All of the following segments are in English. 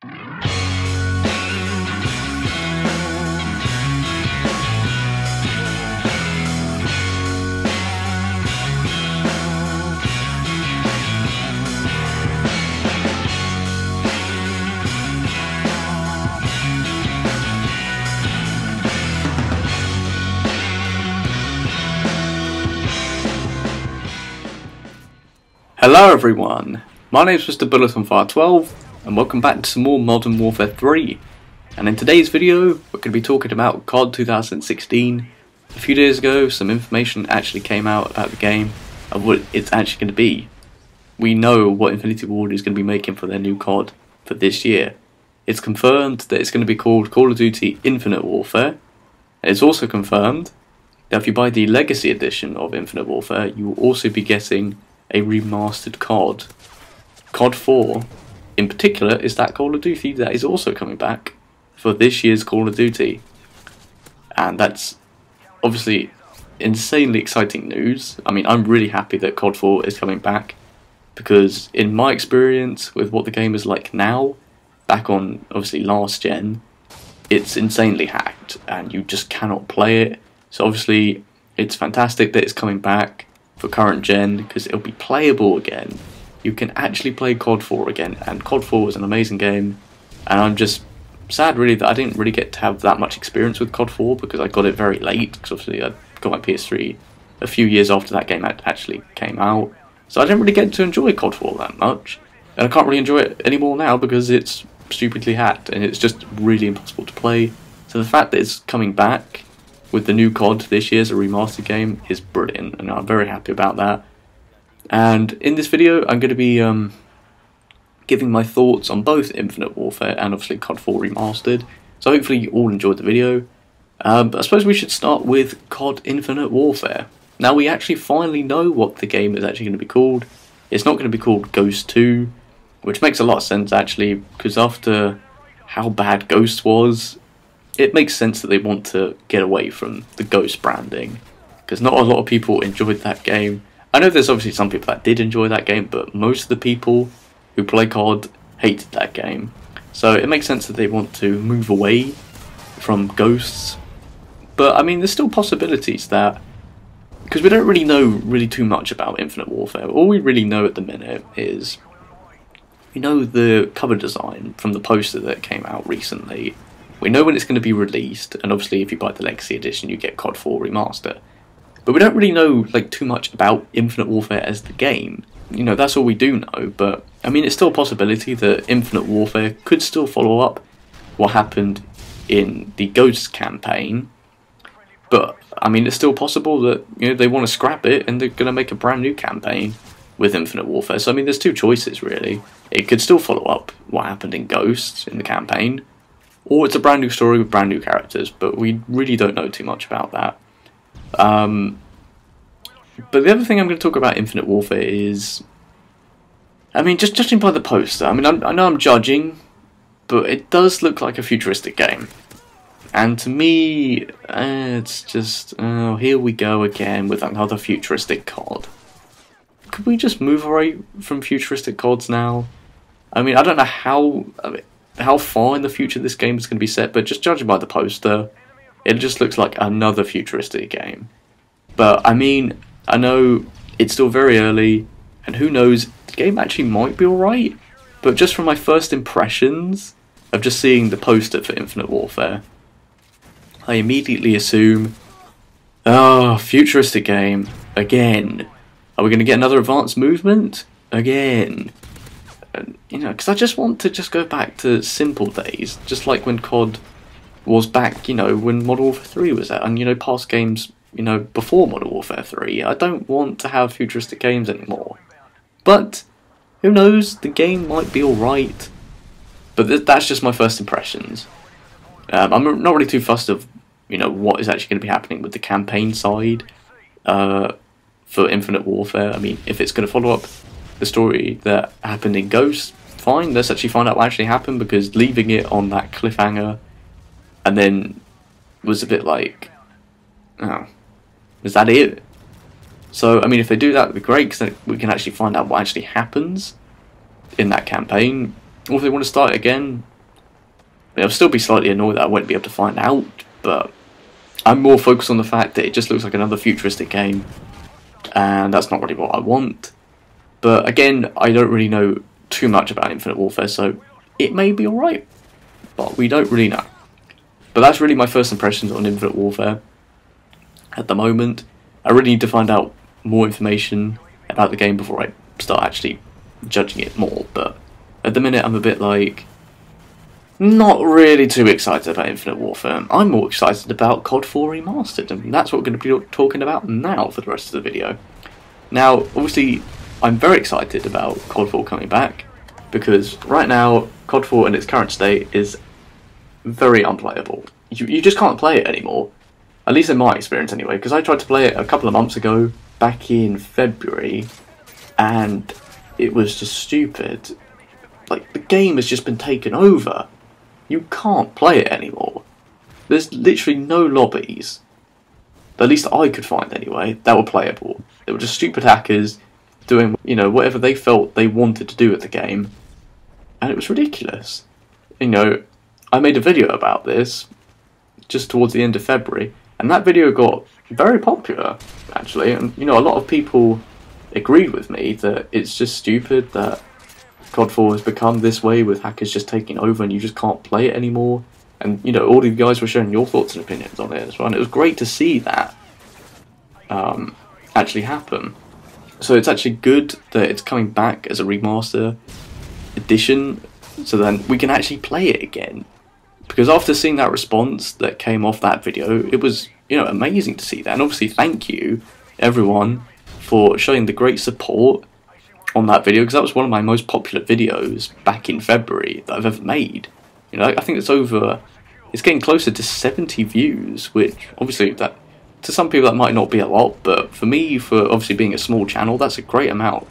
Hello everyone, my name is Mr. Bullet on Fire 12 and welcome back to some more Modern Warfare 3 and in today's video we're going to be talking about COD 2016 a few days ago some information actually came out about the game and what it's actually going to be. We know what Infinity Ward is going to be making for their new COD for this year. It's confirmed that it's going to be called Call of Duty Infinite Warfare. It's also confirmed that if you buy the Legacy Edition of Infinite Warfare you will also be getting a remastered COD. COD 4, in particular, is that Call of Duty that is also coming back for this year's Call of Duty. And that's obviously insanely exciting news. I mean, I'm really happy that COD 4 is coming back because, in my experience with what the game is like now, back on obviously last gen, it's insanely hacked and you just cannot play it. So, obviously, it's fantastic that it's coming back for current gen because it'll be playable again. You can actually play COD 4 again, and COD 4 was an amazing game. And I'm just sad, really, that I didn't really get to have that much experience with COD 4 because I got it very late. Because obviously, I got my PS3 a few years after that game actually came out. So I didn't really get to enjoy COD 4 that much. And I can't really enjoy it anymore now because it's stupidly hacked and it's just really impossible to play. So the fact that it's coming back with the new COD this year as a remastered game is brilliant, and I'm very happy about that. And in this video, I'm going to be um, giving my thoughts on both Infinite Warfare and obviously COD 4 Remastered. So hopefully you all enjoyed the video. Um, but I suppose we should start with COD Infinite Warfare. Now we actually finally know what the game is actually going to be called. It's not going to be called Ghost 2, which makes a lot of sense actually, because after how bad Ghost was, it makes sense that they want to get away from the Ghost branding because not a lot of people enjoyed that game. I know there's obviously some people that did enjoy that game, but most of the people who play COD hated that game. So it makes sense that they want to move away from ghosts. But I mean, there's still possibilities that because we don't really know really too much about Infinite Warfare. All we really know at the minute is we know the cover design from the poster that came out recently we know when it's going to be released, and obviously, if you buy the Legacy Edition, you get COD 4 Remaster. But we don't really know like too much about Infinite Warfare as the game. You know, that's all we do know. But I mean, it's still a possibility that Infinite Warfare could still follow up what happened in the Ghosts campaign. But I mean, it's still possible that you know they want to scrap it and they're going to make a brand new campaign with Infinite Warfare. So I mean, there's two choices really. It could still follow up what happened in Ghosts in the campaign, or it's a brand new story with brand new characters, but we really don't know too much about that. Um, but the other thing I'm going to talk about Infinite Warfare is, I mean, just judging by the poster, I mean, I'm, i know I'm judging, but it does look like a futuristic game. And to me, uh, it's just, oh, here we go again with another futuristic COD. Could we just move away from futuristic CODs now? I mean, I don't know how. I mean, how far in the future this game is going to be set, but just judging by the poster, it just looks like another futuristic game. But I mean, I know it's still very early, and who knows, the game actually might be alright, but just from my first impressions of just seeing the poster for Infinite Warfare, I immediately assume, oh, futuristic game, again. Are we going to get another advanced movement? Again you know, because I just want to just go back to simple days, just like when COD was back, you know, when Modern Warfare 3 was out, and, you know, past games, you know, before Modern Warfare 3. I don't want to have futuristic games anymore. But, who knows, the game might be alright. But th that's just my first impressions. Um, I'm not really too fussed of, you know, what is actually going to be happening with the campaign side uh, for Infinite Warfare. I mean, if it's going to follow up the story that happened in Ghost, fine. Let's actually find out what actually happened because leaving it on that cliffhanger and then was a bit like, oh, is that it? So, I mean, if they do that, it would be great because then we can actually find out what actually happens in that campaign. or if they want to start again, I mean, I'll still be slightly annoyed that I won't be able to find out, but I'm more focused on the fact that it just looks like another futuristic game, and that's not really what I want. But again, I don't really know too much about Infinite Warfare, so it may be alright, but we don't really know. But that's really my first impressions on Infinite Warfare at the moment. I really need to find out more information about the game before I start actually judging it more, but at the minute I'm a bit like not really too excited about Infinite Warfare. I'm more excited about COD 4 Remastered, and that's what we're going to be talking about now for the rest of the video. Now, obviously, I'm very excited about COD 4 coming back, because right now, COD 4 in its current state is very unplayable. You, you just can't play it anymore. At least in my experience, anyway, because I tried to play it a couple of months ago, back in February, and it was just stupid. Like, the game has just been taken over. You can't play it anymore. There's literally no lobbies, at least I could find anyway, that were playable. They were just stupid hackers doing, you know, whatever they felt they wanted to do at the game, and it was ridiculous. You know, I made a video about this just towards the end of February, and that video got very popular, actually, and, you know, a lot of people agreed with me that it's just stupid that COD 4 has become this way with hackers just taking over and you just can't play it anymore. And, you know, all you guys were sharing your thoughts and opinions on it as well. And it was great to see that um, actually happen. So it's actually good that it's coming back as a remaster edition so then we can actually play it again. Because after seeing that response that came off that video, it was, you know, amazing to see that. And obviously, thank you, everyone, for showing the great support on that video because that was one of my most popular videos back in February that I've ever made. You know, I think it's over, it's getting closer to 70 views, which obviously that to some people that might not be a lot, but for me, for obviously being a small channel, that's a great amount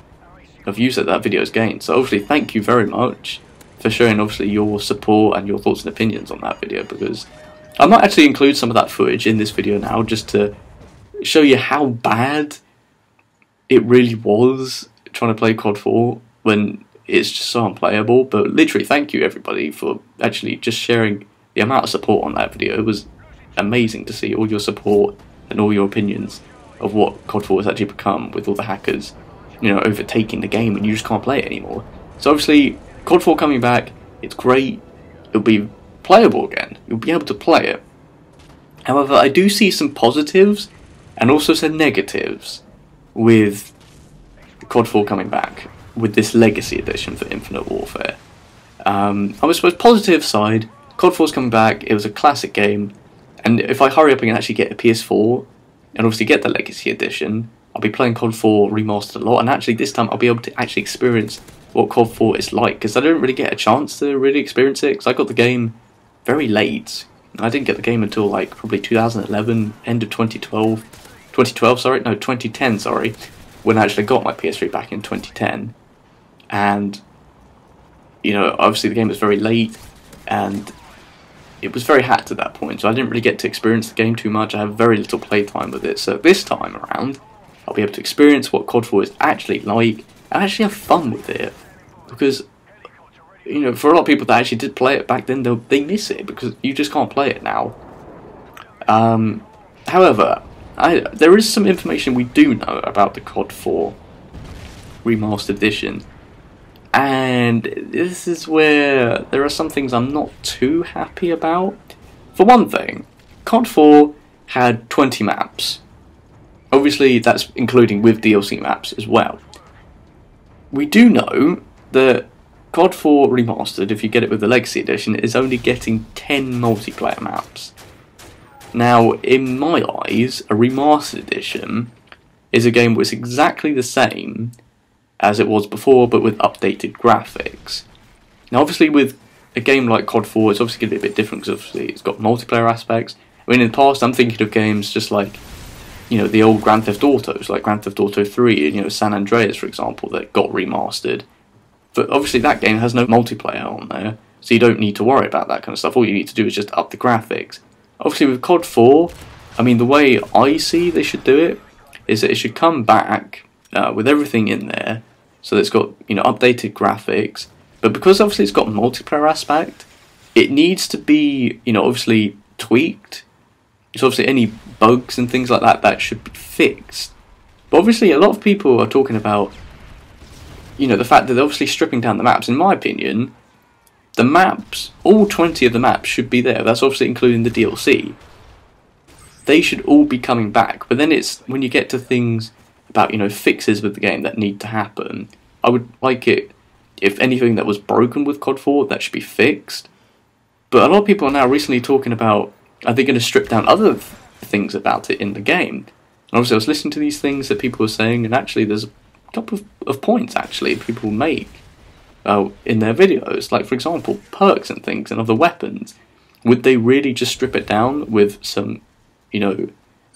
of views that that video has gained. So obviously, thank you very much for showing obviously your support and your thoughts and opinions on that video because I might actually include some of that footage in this video now just to show you how bad it really was trying to play COD 4 when it's just so unplayable. But literally, thank you everybody for actually just sharing the amount of support on that video. It was amazing to see all your support and all your opinions of what COD 4 has actually become with all the hackers, you know, overtaking the game and you just can't play it anymore. So obviously, COD 4 coming back, it's great. It'll be playable again. You'll be able to play it. However, I do see some positives and also some negatives with COD 4 coming back with this Legacy Edition for Infinite Warfare. Um, I suppose positive side, COD 4's coming back. It was a classic game, and if I hurry up and actually get a PS4 and obviously get the Legacy Edition, I'll be playing COD 4 remastered a lot. And actually, this time I'll be able to actually experience what COD 4 is like because I didn't really get a chance to really experience it because I got the game very late. I didn't get the game until like probably 2011, end of 2012. 2012, sorry, no, 2010, sorry when I actually got my PS3 back in 2010. And, you know, obviously the game was very late and it was very hacked at that point, so I didn't really get to experience the game too much. I have very little playtime with it. So this time around, I'll be able to experience what COD 4 is actually like and actually have fun with it. Because, you know, for a lot of people that actually did play it back then, they miss it because you just can't play it now. Um, however, I, there is some information we do know about the COD 4 remastered edition, and this is where there are some things I'm not too happy about. For one thing, COD 4 had 20 maps. Obviously, that's including with DLC maps as well. We do know that COD 4 Remastered, if you get it with the Legacy Edition, is only getting 10 multiplayer maps. Now, in my eyes, a remastered edition is a game which is exactly the same as it was before, but with updated graphics. Now, obviously, with a game like COD 4, it's obviously going to be a bit different because obviously it's got multiplayer aspects. I mean, in the past, I'm thinking of games just like, you know, the old Grand Theft Autos, like Grand Theft Auto 3 and, you know, San Andreas, for example, that got remastered. But obviously, that game has no multiplayer on there, so you don't need to worry about that kind of stuff. All you need to do is just up the graphics obviously with COD 4, I mean, the way I see they should do it is that it should come back uh, with everything in there. So it's got, you know, updated graphics, But because obviously it's got multiplayer aspect, it needs to be, you know, obviously tweaked. So obviously any bugs and things like that that should be fixed. But obviously a lot of people are talking about, you know, the fact that they're obviously stripping down the maps. In my opinion, the maps, all 20 of the maps should be there. That's obviously including the DLC. They should all be coming back. But then it's when you get to things about, you know, fixes with the game that need to happen. I would like it if anything that was broken with COD 4, that should be fixed. But a lot of people are now recently talking about are they going to strip down other th- things about it in the game? And obviously, I was listening to these things that people were saying, and actually, there's couple of, of points actually people make uh, in their videos. Like, for example, perks and things and other weapons. Would they really just strip it down with some, you know,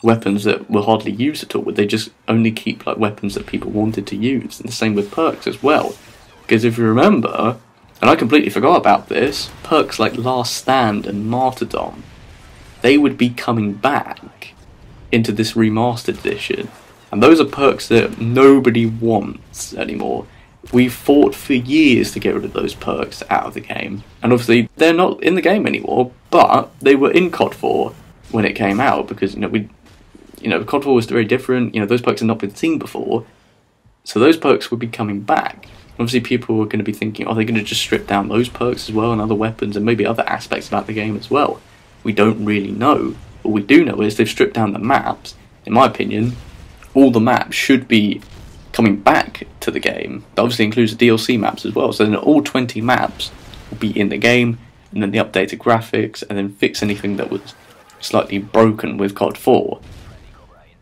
weapons that were hardly used at all? Would they just only keep like weapons that people wanted to use? And the same with perks as well. Because if you remember, and I completely forgot about this, perks like Last Stand and Martyrdom, they would be coming back into this remastered edition. And those are perks that nobody wants anymore. We fought for years to get rid of those perks out of the game. And obviously, they're not in the game anymore, but they were in COD 4 when it came out because, you know, we. You know, COD 4 was very different. You know, those perks had not been seen before. So those perks would be coming back. Obviously, people are going to be thinking, are they going to just strip down those perks as well and other weapons and maybe other aspects about the game as well? We don't really know. What we do know is they've stripped down the maps. In my opinion, all the maps should be coming back to the game. That obviously includes the DLC maps as well. So then all 20 maps will be in the game, and then the updated graphics, and then fix anything that was slightly broken with COD 4.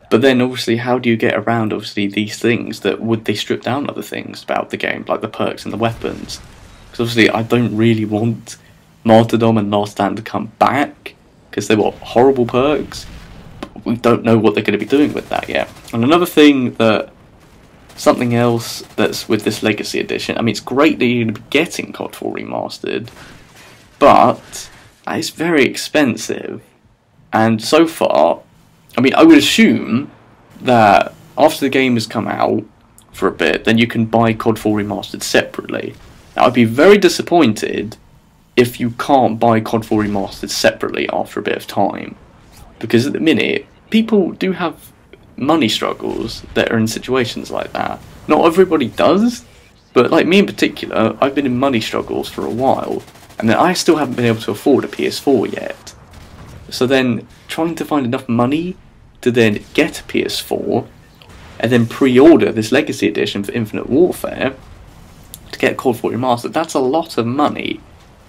But then, obviously, how do you get around obviously these things? That would they strip down other things about the game, like the perks and the weapons? Because obviously, I don't really want Martyrdom and Last Stand to come back because they were horrible perks. We don't know what they're going to be doing with that yet. And another thing that something else that's with this Legacy Edition. I mean, it's great that you're going to be getting COD 4 remastered, but it's very expensive. And so far, I mean, I would assume that after the game has come out for a bit, then you can buy COD 4 Remastered separately. Now, I'd be very disappointed if you can't buy COD 4 Remastered separately after a bit of time. Because at the minute, people do have money struggles that are in situations like that. Not everybody does, but like me in particular, I've been in money struggles for a while, and then I still haven't been able to afford a PS4 yet. So then, trying to find enough money to then get a PS4 and then pre-order this Legacy Edition for Infinite Warfare to get COD 4 Remastered, that's a lot of money.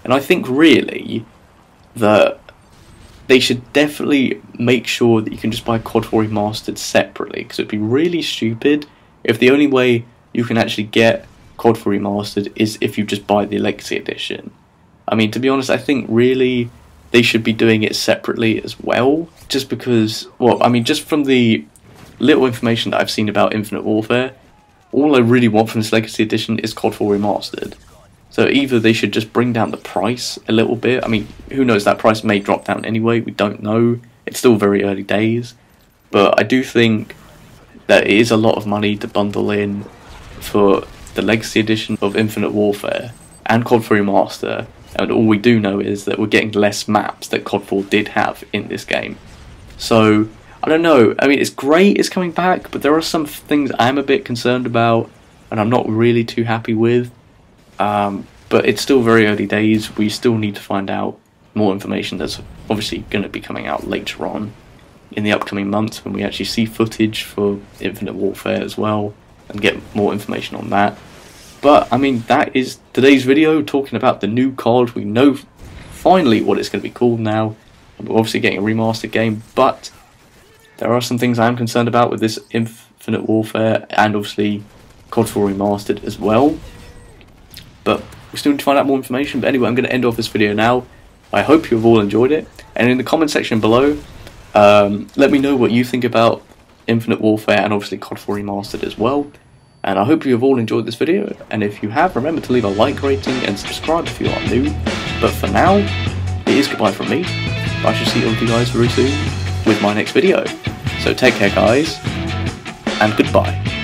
And I think really that they should definitely make sure that you can just buy COD 4 Remastered separately because it'd be really stupid if the only way you can actually get COD 4 Remastered is if you just buy the Legacy Edition. I mean, to be honest, I think really they should be doing it separately as well. Just because, well, I mean, just from the little information that I've seen about Infinite Warfare, all I really want from this Legacy Edition is COD 4 Remastered. So either they should just bring down the price a little bit. I mean, who knows? That price may drop down anyway. We don't know. It's still very early days, but I do think that it is a lot of money to bundle in for the Legacy Edition of Infinite Warfare and COD 4 Master. and all we do know is that we're getting less maps that COD 4 did have in this game. So, I don't know. I mean, it's great it's coming back, but there are some things I'm a bit concerned about, and I'm not really too happy with. Um, but it's still very early days. We still need to find out more information that's obviously going to be coming out later on in the upcoming months when we actually see footage for Infinite Warfare as well and get more information on that. But, I mean, that is today's video talking about the new COD. We know finally what it's going to be called now. We're obviously getting a remastered game, but there are some things I am concerned about with this Infinite Warfare and obviously COD 4 Remastered as well. But we still need to find out more information. But anyway, I'm going to end off this video now. I hope you've all enjoyed it. And in the comment section below, um, let me know what you think about Infinite Warfare and obviously COD 4 Remastered as well. And I hope you have all enjoyed this video, and if you have, remember to leave a like rating and subscribe if you are new. But for now, it is goodbye from me. I shall see all of you guys very soon with my next video. So take care guys, and goodbye.